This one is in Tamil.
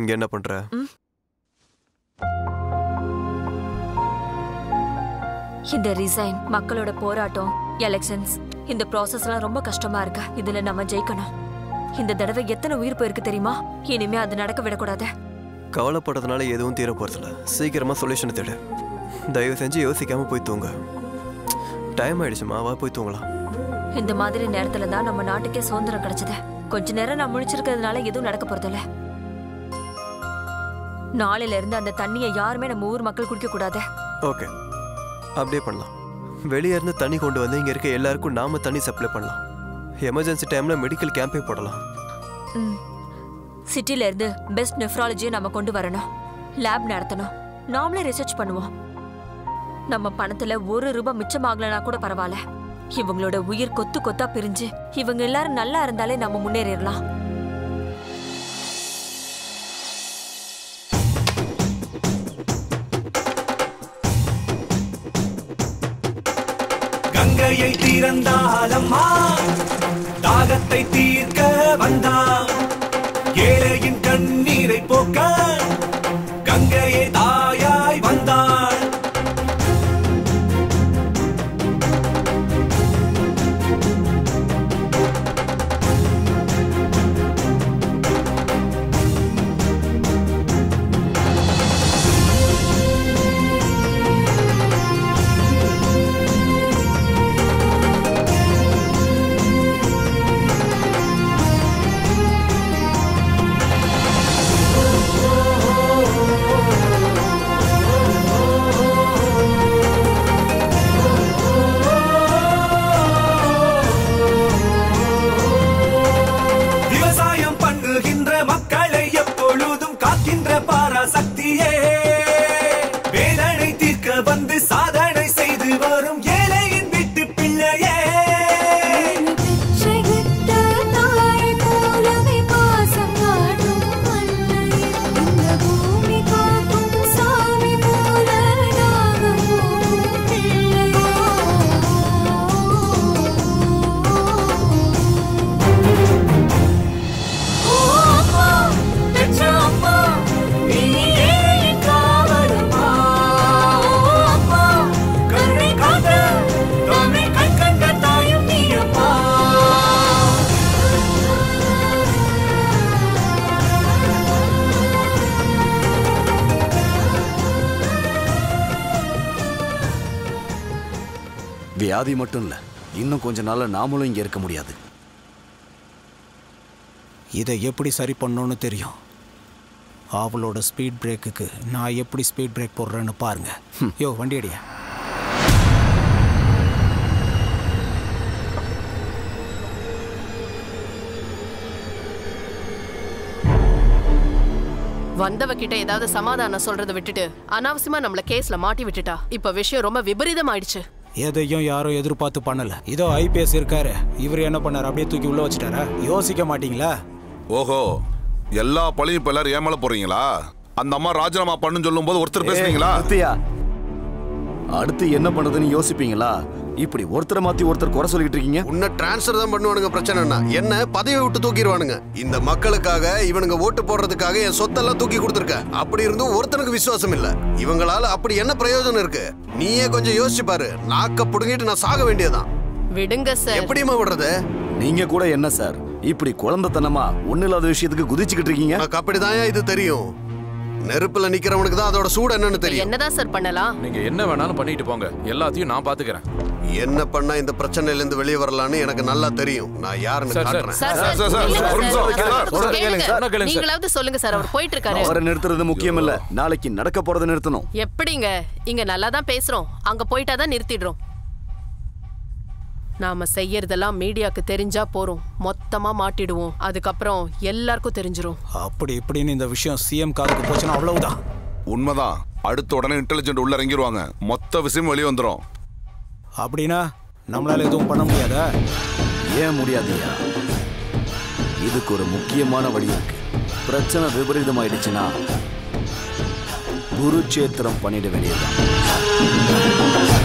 இங்க என்ன பண்ற? இந்த ரிசைன் மக்களோட போராட்டம் எலெக்ஷன்ஸ் இந்த ப்ராசஸ்லாம் ரொம்ப கஷ்டமா இருக்கு. இதுல நம்ம ஜெயிக்கணும். இந்த தடவை எத்தனை உயிர் போயிருக்கு தெரியுமா? இனிமே அது நடக்க விடக்கூடாது. கவலைப்படுறதுனால எதுவும் தீர போறதில்ல. சீக்கிரமா சொல்யூஷன் தேடு. தயவு செஞ்சு யோசிக்காம போய் தூங்க. டைம் ஆயிடுச்சுமா வா போய் தூங்கலாம். இந்த மாதிரி நேரத்துல தான் நம்ம நாட்டுக்கே சுதந்திரம் கிடைச்சது. கொஞ்ச நேரம் நான் முழிச்சிருக்கிறதுனால எதுவும் நடக்க போறதில்ல. நாளையில இருந்து அந்த தண்ணியை யாருமே நம்ம ஊர் மக்கள் குடிக்க கூடாது ஓகே. அப்படியே பண்ணலாம். வெளியே இருந்து தண்ணி கொண்டு வந்து இங்க இருக்க எல்லாருக்கும் நாம தண்ணி சப்ளை பண்ணலாம். எமர்ஜென்சி டைம்ல மெடிக்கல் கேம்பே போடலாம். ம். சிட்டில இருந்து பெஸ்ட் நெஃப்ராலஜியை நம்ம கொண்டு வரணும். லேப் நடத்தணும். நாமளே ரிசர்ச் பண்ணுவோம். நம்ம பணத்துல ஒரு ரூபாய் மிச்சமாகலனா கூட பரவாயில்ல. இவங்களோட உயிர் கொத்து கொத்தா பிரிஞ்சு இவங்க எல்லாரும் நல்லா இருந்தாலே நம்ம முன்னேறிடலாம். கங்கையை திறந்தாலம்மா தாகத்தை தீர்க்க வந்தா ஏழையின் கண்ணீரை போக்க varım வியாதி மட்டும் இல்ல. இன்னும் கொஞ்ச நாள்ல நாமளும் இங்க இருக்க முடியாது. இதை எப்படி சரி பண்ணணும்னு தெரியும். அவளோட ஸ்பீட் பிரேக்குக்கு நான் எப்படி ஸ்பீட் பிரேக் போடுறேன்னு பாருங்க. யோ வண்டி அடியா? வந்தவ கிட்ட ஏதாவது சமாதானம் சொல்றதை விட்டுட்டு அனாவசியமா நம்மள கேஸ்ல மாட்டி விட்டுட்டா. இப்ப விஷயம் ரொம்ப விபரீதம் ஆயிடுச்சு எதையும் யாரும் எதிர்பார்த்து பண்ணல. இதோ ஐபிஎஸ் இருக்காரு. இவர் என்ன பண்ணாரு? அப்படியே தூக்கி உள்ள வச்சுட்டாரா? யோசிக்க மாட்டீங்களா? ஓஹோ எல்லா பழியும் இப்ப எல்லாரும் ஏமால போறீங்களா? அந்த அம்மா ராஜினாமா பண்ணுன்னு சொல்லும் போது ஒருத்தர் பேசுறீங்களா? அடுத்து என்ன பண்றதுன்னு யோசிப்பீங்களா? இப்படி ஒருத்தரை மாத்தி ஒருத்தர் குறை சொல்லிட்டு இருக்கீங்க? உன்னை டிரான்ஸ்ஃபர் தான் பண்ணுவானுங்க பிரச்சனைனா என்ன பதவியை விட்டு தூக்கிடுவானுங்க. இந்த மக்களுக்காக இவனுங்க ஓட்டு போடுறதுக்காக என் சொத்தெல்லாம் தூக்கி கொடுத்துருக்க. அப்படி இருந்தும் ஒருத்தனுக்கு விசுவாசம் இல்ல. இவங்களால அப்படி என்ன பிரயோஜனம் இருக்கு? நீயே கொஞ்சம் யோசிச்சு பாரு. நாக்க புடுங்கிட்டு நான் சாக வேண்டியதுதான். விடுங்க சார் எப்படிமா விடுறது? நீங்க கூட என்ன சார் இப்படி குழந்தைத்தனமா ஒண்ணு இல்லாத விஷயத்துக்கு குதிச்சுக்கிட்டு இருக்கீங்க? அப்படிதான் இது தெரியும். நெருப்புல நிக்கிறவனுக்கு தான் அதோட சூடு என்னன்னு தெரியும். என்னதான் சார் பண்ணலாம்? நீங்க என்ன வேணாலும் பண்ணிட்டு போங்க. எல்லாத்தையும் நான் பாத்துக்கிறேன். என்ன பண்ணா இந்த பிரச்சனையில இருந்து வெளியே வரலாம்னு எனக்கு நல்லா தெரியும். நான் யாருன்னு. காட்டுறேன். நீங்களாவது சொல்லுங்க சார் அவர் போயிட்டு இருக்காரு. அவரை நிறுத்துறது முக்கியம் இல்ல நாளைக்கு நடக்க போறதை நிறுத்தணும். எப்படிங்க? இங்க நல்லா தான் பேசுறோம். அங்க போயிட்டாதான் நிறுத்திடுறோம். நாம செய்யறதெல்லாம் மீடியாக்கு தெரிஞ்சா போறோம். மொத்தமா மாட்டிடுவோம். அதுக்கப்புறம் எல்லாருக்கும் தெரிஞ்சிரும். அப்படி இப்படின்னு இந்த விஷயம் சிஎம் காதுக்கு போச்சுன்னா அவ்வளவுதான். உண்மைதான். அடுத்த உடனே இன்டெலிஜென்ட் உள்ள இறங்கிடுவாங்க மொத்த விஷயம் வெளியே வந்துரும். அப்படின்னா நம்மளால எதுவும் பண்ண முடியாதா? ஏன் முடியாதுயா இதுக்கு ஒரு முக்கியமான வழி இருக்கு. பிரச்சனை விபரீதமாயிடுச்சுன்னா குருட்சேத்திரம் பண்ணிட வேண்டியதுதான்.